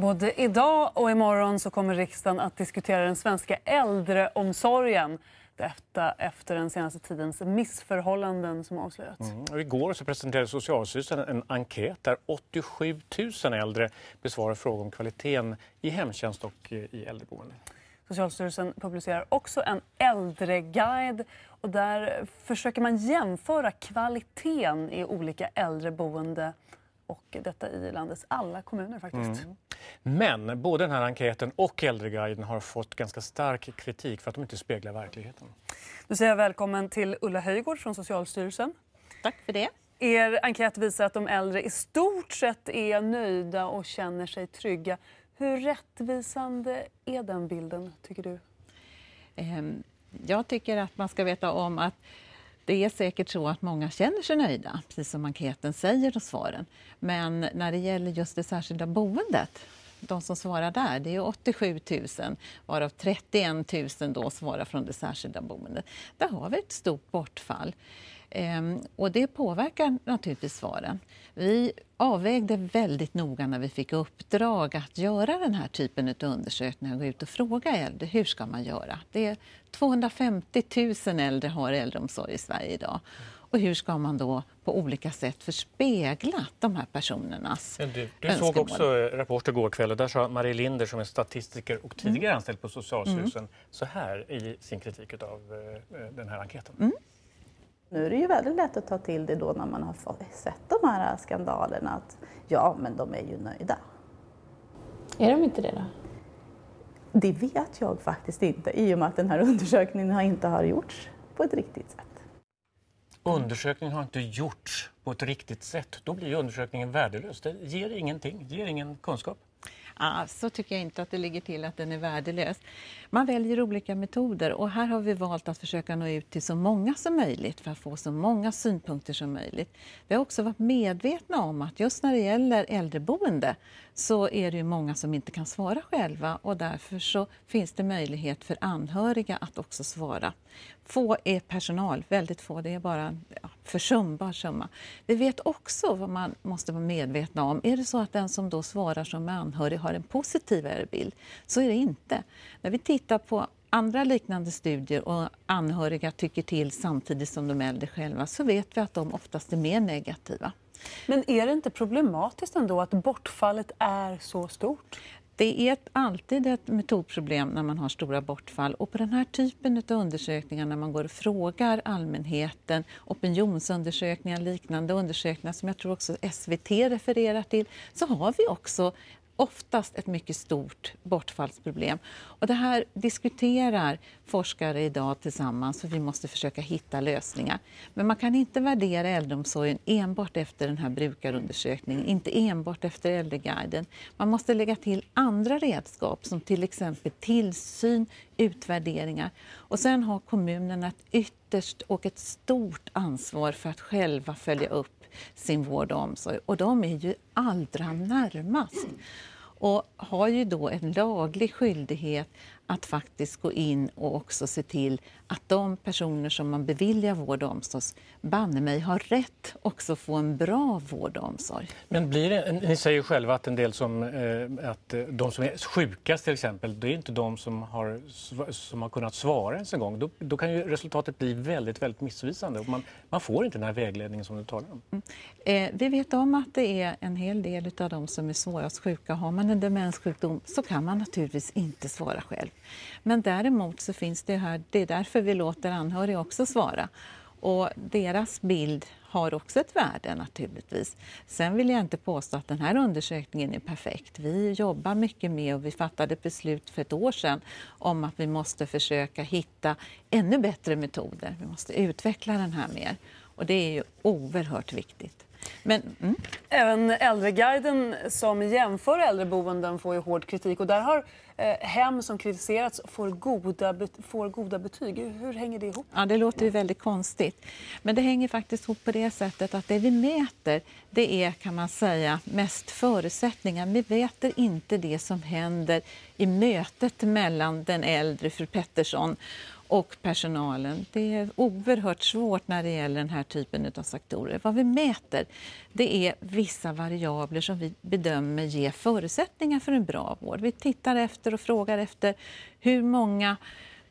Både idag och imorgon så kommer riksdagen att diskutera den svenska äldreomsorgen. Detta efter den senaste tidens missförhållanden som avslöjats. Mm. Igår så presenterade Socialstyrelsen en enkät där 87 000 äldre besvarar frågor om kvaliteten i hemtjänst och eh, i äldreboende. Socialstyrelsen publicerar också en äldreguide och där försöker man jämföra kvaliteten i olika äldreboende och detta i landets alla kommuner faktiskt. Mm. Men både den här enkäten och Äldreguiden har fått ganska stark kritik för att de inte speglar verkligheten. Nu säger jag välkommen till Ulla Höjgård från Socialstyrelsen. Tack för det. Er enkät visar att de äldre i stort sett är nöjda och känner sig trygga. Hur rättvisande är den bilden, tycker du? Ehm, jag tycker att man ska veta om att det är säkert så att många känner sig nöjda, precis som enkäten säger och svaren. Men när det gäller just det särskilda boendet, de som svarar där, det är 87 000, varav 31 000 då svarar från det särskilda boendet. Där har vi ett stort bortfall. Ehm, och det påverkar naturligtvis svaren. Vi avvägde väldigt noga när vi fick uppdrag att göra den här typen av undersökningar och gå ut och fråga äldre hur ska man göra. Det är 250 000 äldre har äldreomsorg i Sverige idag. Och hur ska man då på olika sätt förspegla de här personernas Du, du såg också Rapport igår kväll och där sa Marie Linder som är statistiker och tidigare mm. anställd på Socialstyrelsen mm. så här i sin kritik av eh, den här enkäten. Mm. Nu är det ju väldigt lätt att ta till det då när man har sett de här skandalerna att ja, men de är ju nöjda. Är de inte det då? Det vet jag faktiskt inte i och med att den här undersökningen inte har gjorts på ett riktigt sätt. Undersökningen har inte gjorts på ett riktigt sätt. Då blir undersökningen värdelös. Det ger ingenting, ger ingen kunskap. Ah, så tycker jag inte att det ligger till att den är värdelös. Man väljer olika metoder och här har vi valt att försöka nå ut till så många som möjligt för att få så många synpunkter som möjligt. Vi har också varit medvetna om att just när det gäller äldreboende så är det ju många som inte kan svara själva och därför så finns det möjlighet för anhöriga att också svara. Få är personal, väldigt få, det är bara en ja, försumbar summa. Vi vet också vad man måste vara medvetna om. Är det så att den som då svarar som anhörig har en positivare bild, så är det inte. När vi tittar på andra liknande studier och anhöriga tycker till samtidigt som de äldre själva så vet vi att de oftast är mer negativa. Men är det inte problematiskt ändå att bortfallet är så stort? Det är alltid ett metodproblem när man har stora bortfall. Och på den här typen av undersökningar när man går och frågar allmänheten, opinionsundersökningar, liknande undersökningar som jag tror också SVT refererar till, så har vi också oftast ett mycket stort bortfallsproblem. Och det här diskuterar forskare idag tillsammans för vi måste försöka hitta lösningar. Men man kan inte värdera äldreomsorgen enbart efter den här brukarundersökningen, inte enbart efter Äldreguiden. Man måste lägga till andra redskap som till exempel tillsyn, utvärderingar. Och sen har kommunerna ett ytterst och ett stort ansvar för att själva följa upp sin vård och omsorg. Och de är ju allra närmast och har ju då en laglig skyldighet att faktiskt gå in och också se till att de personer som man beviljar vård och omsorg banne mig har rätt också få en bra vård och omsorg. Men blir det, ni säger själva att en del som, eh, att eh, de som är sjukast till exempel, det är inte de som har, som har kunnat svara ens en gång. Då, då kan ju resultatet bli väldigt, väldigt missvisande och man, man får inte den här vägledningen som du talar om. Mm. Eh, vi vet om att det är en hel del av de som är svårast sjuka. Har man en demenssjukdom så kan man naturligtvis inte svara själv. Men däremot så finns det här, det är därför vi låter anhöriga också svara. Och deras bild har också ett värde naturligtvis. Sen vill jag inte påstå att den här undersökningen är perfekt. Vi jobbar mycket med och vi fattade beslut för ett år sedan om att vi måste försöka hitta ännu bättre metoder. Vi måste utveckla den här mer och det är ju oerhört viktigt. Men, mm. Även Äldreguiden som jämför äldreboenden får ju hård kritik. Och där har eh, hem som kritiserats får goda, får goda betyg. Hur hänger det ihop? Ja, det låter ju väldigt konstigt. Men det hänger faktiskt ihop på det sättet att det vi mäter det är kan man säga mest förutsättningar. Vi mäter inte det som händer i mötet mellan den äldre fru Pettersson och personalen. Det är oerhört svårt när det gäller den här typen av sektorer. Vad vi mäter det är vissa variabler som vi bedömer ger förutsättningar för en bra vård. Vi tittar efter och frågar efter hur många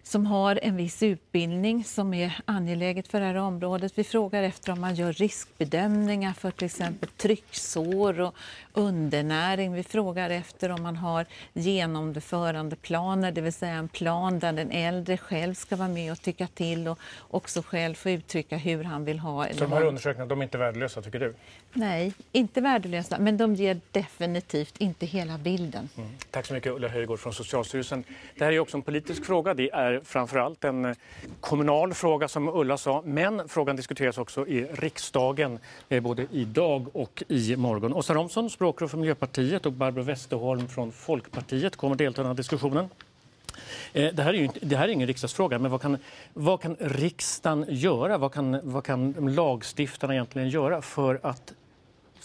som har en viss utbildning som är angeläget för det här området. Vi frågar efter om man gör riskbedömningar för till exempel trycksår och undernäring. Vi frågar efter om man har genomförandeplaner, det vill säga en plan där den äldre själv ska vara med och tycka till och också själv få uttrycka hur han vill ha. Så de här undersökningarna de är inte värdelösa, tycker du? Nej, inte värdelösa, men de ger definitivt inte hela bilden. Mm. Tack så mycket Ulla Höjgård från Socialstyrelsen. Det här är också en politisk fråga. Det är framförallt en eh, kommunal fråga som Ulla sa, men frågan diskuteras också i riksdagen eh, både idag och i morgon. Åsa Romson, språkrör för Miljöpartiet och Barbro Westerholm från Folkpartiet kommer att delta i den här diskussionen. Eh, det här, är ju, det här är ingen riksdagsfråga, men vad kan, vad kan riksdagen göra? Vad kan, vad kan lagstiftarna egentligen göra för att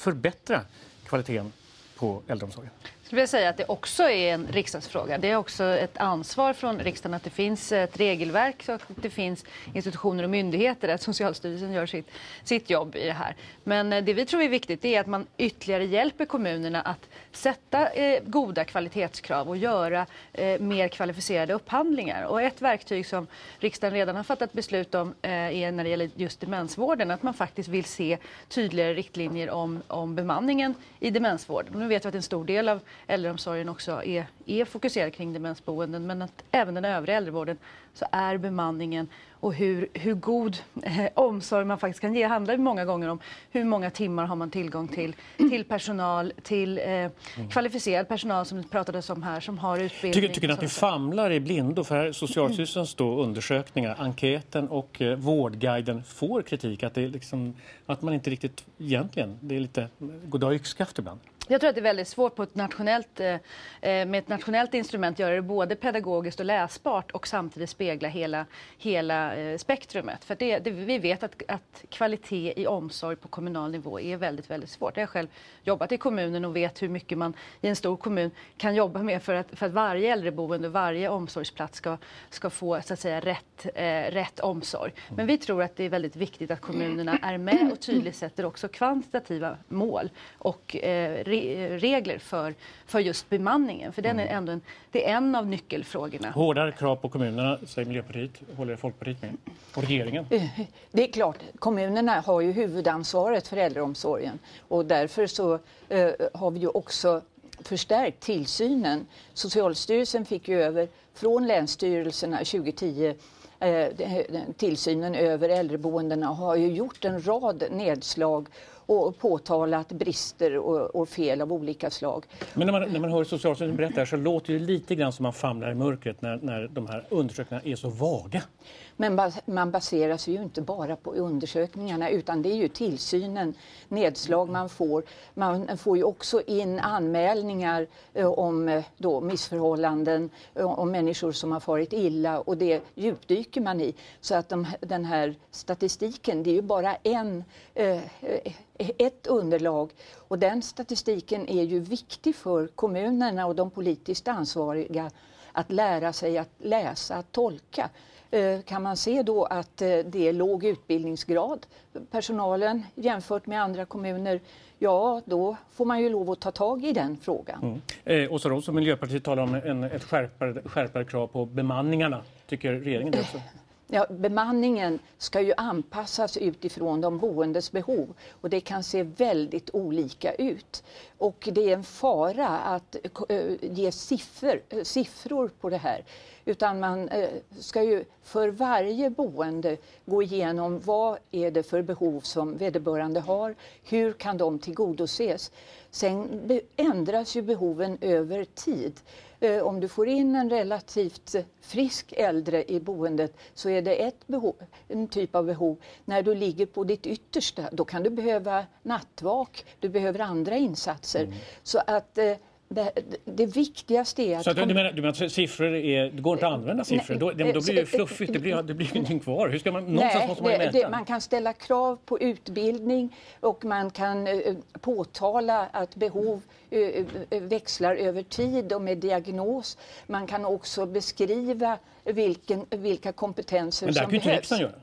förbättra kvaliteten på äldreomsorgen? Skulle vilja säga att det också är en riksdagsfråga. Det är också ett ansvar från riksdagen att det finns ett regelverk och att det finns institutioner och myndigheter, att Socialstyrelsen gör sitt, sitt jobb i det här. Men eh, det vi tror är viktigt är att man ytterligare hjälper kommunerna att sätta eh, goda kvalitetskrav och göra eh, mer kvalificerade upphandlingar. Och ett verktyg som riksdagen redan har fattat beslut om eh, är när det gäller just demensvården, att man faktiskt vill se tydligare riktlinjer om, om bemanningen i demensvården. Nu vet vi att en stor del av äldreomsorgen också är, är fokuserad kring demensboenden men att även den övriga äldrevården så är bemanningen och hur, hur god eh, omsorg man faktiskt kan ge handlar många gånger om hur många timmar har man tillgång till, till personal, till eh, mm. kvalificerad personal som det pratades om här som har utbildning. Tycker, tycker ni att ni famlar i blindo? För Socialstyrelsens då undersökningar, enkäten och eh, Vårdguiden får kritik att, det liksom, att man inte riktigt egentligen, det är lite goddag yxskaft ibland. Jag tror att det är väldigt svårt på ett nationellt, eh, eh, med ett nationellt instrument göra det både pedagogiskt och läsbart och samtidigt spegla hela, hela eh, spektrumet. För det, det, vi vet att, att kvalitet i omsorg på kommunal nivå är väldigt, väldigt svårt. Jag har själv jobbat i kommunen och vet hur mycket man i en stor kommun kan jobba med för att, för att varje äldreboende, varje omsorgsplats ska, ska få så att säga, rätt, eh, rätt omsorg. Men vi tror att det är väldigt viktigt att kommunerna är med och tydligt sätter också kvantitativa mål och eh, regler för, för just bemanningen. För den är mm. ändå en, det är en av nyckelfrågorna. Hårdare krav på kommunerna, säger Miljöpartiet. Håller Folkpartiet med? Och regeringen? Eh, det är klart, kommunerna har ju huvudansvaret för äldreomsorgen och därför så eh, har vi ju också förstärkt tillsynen. Socialstyrelsen fick ju över från länsstyrelserna 2010 eh, tillsynen över äldreboendena har ju gjort en rad nedslag och påtalat brister och, och, fel av olika slag. Men när man, när man hör socialtjänsten berätta så låter det lite grann som man famlar i mörkret när, när de här undersökningarna är så vaga. Men man baserar sig ju inte bara på undersökningarna utan det är ju tillsynen, nedslag man får. Man får ju också in anmälningar eh, om eh, då missförhållanden, eh, om människor som har farit illa och det djupdyker man i. Så att de, den här statistiken, det är ju bara en, eh, ett underlag och den statistiken är ju viktig för kommunerna och de politiskt ansvariga att lära sig att läsa, att tolka. Eh, kan man se då att eh, det är låg utbildningsgrad, personalen jämfört med andra kommuner, ja då får man ju lov att ta tag i den frågan. Mm. Eh, Åsa Romson, Miljöpartiet talar om en, ett skärpare, skärpare krav på bemanningarna. Tycker regeringen det också? Ja, bemanningen ska ju anpassas utifrån de boendes behov och det kan se väldigt olika ut. Och det är en fara att eh, eh, ge siffror, eh, siffror på det här. Utan man ska ju för varje boende gå igenom vad är det för behov som vederbörande har, hur kan de tillgodoses. Sen ändras ju behoven över tid. Eh, om du får in en relativt frisk äldre i boendet så är det ett behov, en typ av behov. När du ligger på ditt yttersta då kan du behöva nattvak, du behöver andra insatser. Mm. Så att eh, det, det viktigaste är att... Så att, du, menar, du menar att siffror är, det går inte att använda siffror? Nej, då, då blir det fluffigt, det blir, det blir ingenting kvar. Hur ska man, någonstans måste man det, mäta. det, man kan ställa krav på utbildning och man kan eh, påtala att behov eh, eh, växlar över tid och med diagnos. Man kan också beskriva vilken, vilka kompetenser Men det här som kan ju inte behövs. riksdagen göra.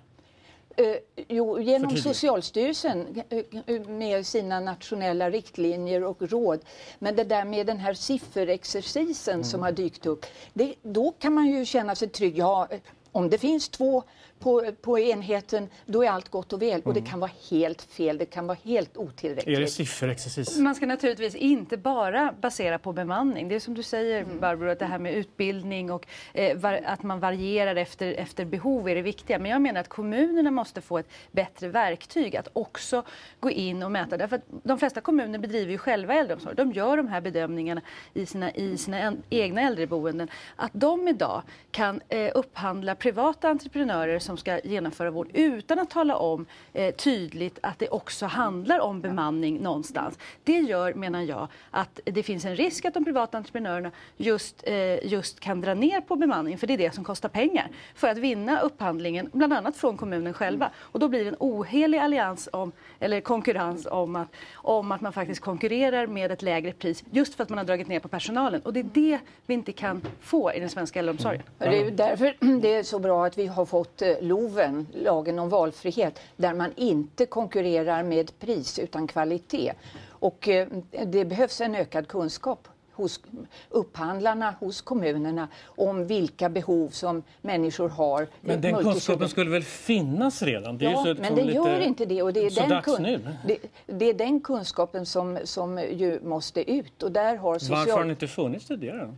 Eh, jo, genom. Socialstyrelsen eh, med sina nationella riktlinjer och råd. Men det där med den här sifferexercisen Mm. som har dykt upp, det, då kan man ju känna sig trygg. Ja, eh, om det finns två på, på enheten, då är allt gott och väl. Och det kan vara helt fel, det kan vara helt otillräckligt. Mm. Är det sifferexercis? Man ska naturligtvis inte bara basera på bemanning. Det är som du säger Barbro, att det här med utbildning och eh, var, att man varierar efter, efter behov är det viktiga. Men jag menar att kommunerna måste få ett bättre verktyg att också gå in och mäta. Därför att de flesta kommuner bedriver ju själva äldreomsorg. De gör de här bedömningarna i sina, i sina en, egna äldreboenden. Att de idag kan eh, upphandla privata entreprenörer som ska genomföra vård utan att tala om eh, tydligt att det också handlar om bemanning någonstans. Det gör, menar jag, att det finns en risk att de privata entreprenörerna just, eh, just kan dra ner på bemanning, för det är det som kostar pengar, för att vinna upphandlingen, bland annat från kommunen själva. Och då blir det en ohelig allians om, eller konkurrens om att, om att man faktiskt konkurrerar med ett lägre pris, just för att man har dragit ner på personalen. Och det är det vi inte kan få i den svenska äldreomsorgen. Det är därför det är så bra att vi har fått eh, LOVen, lagen om valfrihet, där man inte konkurrerar med pris utan kvalitet. Och eh, det behövs en ökad kunskap hos upphandlarna, hos kommunerna om vilka behov som människor har. Men den kunskapen skulle väl finnas redan? Det Ja, men lite, gör inte det. Och det, är den kun-. Det, det är den kunskapen som, som ju måste ut. Och där har social... Varför har den inte funnits tidigare?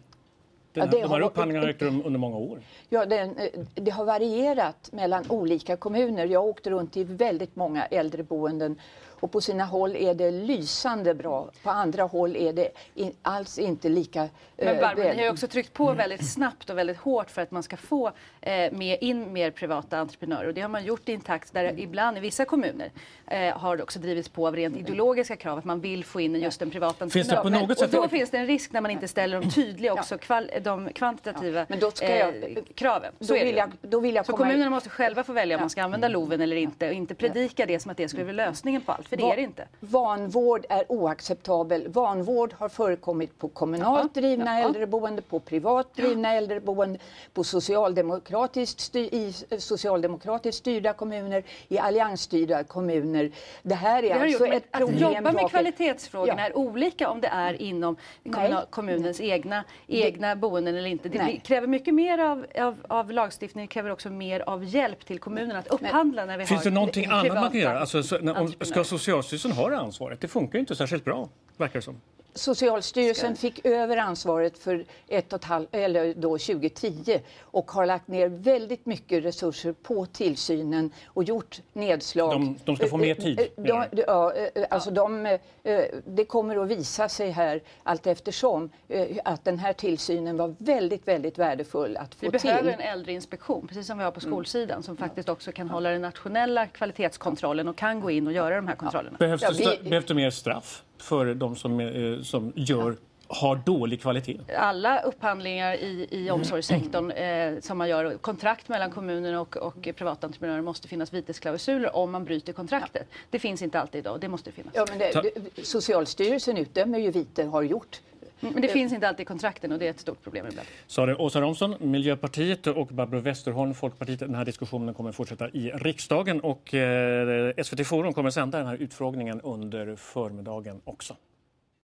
Den, Ja, de har- här upphandlingarna har ägt rum under många år. Ja, den, eh, det har varierat mellan olika kommuner. Jag åkte runt i väldigt många äldreboenden och på sina håll är det lysande bra. På andra håll är det in, alls inte lika Men eh, Barbro, väl. ni har ju också tryckt på väldigt snabbt och väldigt hårt för att man ska få eh, med, in mer privata entreprenörer. Och det har man gjort i en takt där ibland i vissa kommuner eh, har det också drivits på av rent ideologiska krav att man vill få in just en privat Finns det entreprenör. på Men- och då finns det en risk när man inte ställer de tydliga också kval, de kvantitativa Men då ska jag- eh, kraven. då Så det vill jag- då vill jag Så komma- kommunerna måste själva få välja om man ska använda LOVen eller inte och inte predika det som att det skulle bli lösningen på allt, för det är det inte. Vanvård är oacceptabel. Vanvård har förekommit på kommunalt drivna äldreboende, på privat drivna äldreboende, på socialdemokratiskt i socialdemokratiskt styrda kommuner, i alliansstyrda kommuner. Det här är Det alltså gjort, ett att problem. jobba med Rakel. kvalitetsfrågorna Ja. är olika om det är inom kommunal, Nej. kommunens egna, egna boenden eller inte. Det Nej. kräver mycket mer av, av, av lagstiftning, det kräver också mer av hjälp till kommunen att upphandla när vi Finns har det någonting annat man kan göra? Alltså, så, när, om, ska. Socialstyrelsen har det ansvaret? Det funkar ju inte särskilt bra, verkar det som. Socialstyrelsen fick över ansvaret för ett och ett halvt, eller då 2010 och har lagt ner väldigt mycket resurser på tillsynen och gjort nedslag. De- de ska få mer tid, Eh, eh, menar De, ja, eh, alltså de, eh, det kommer att visa sig här allt eftersom eh, att den här tillsynen var väldigt, väldigt värdefull att få Vi behöver till. en äldreinspektion, precis som vi har på skolsidan, som faktiskt också kan hålla den nationella kvalitetskontrollen och kan gå in och göra de här kontrollerna. Behövs, Ja, det, vi- stra- behövs det mer straff för de som, eh, som gör, har dålig kvalitet? alla upphandlingar i, i omsorgssektorn eh, som man gör, kontrakt mellan kommunen och, och privata entreprenörer måste finnas vitesklausuler om man bryter kontraktet. Det finns inte alltid idag, det måste finnas. Ja, men det, det, Socialstyrelsen utdömer ju vite, har gjort. Men det finns inte alltid i kontrakten och det är ett stort problem ibland. Så det Åsa Romson, Miljöpartiet och Barbro Westerholm, Folkpartiet. Den här diskussionen kommer fortsätta i riksdagen och eh, SVT Forum kommer sända den här utfrågningen under förmiddagen också.